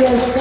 e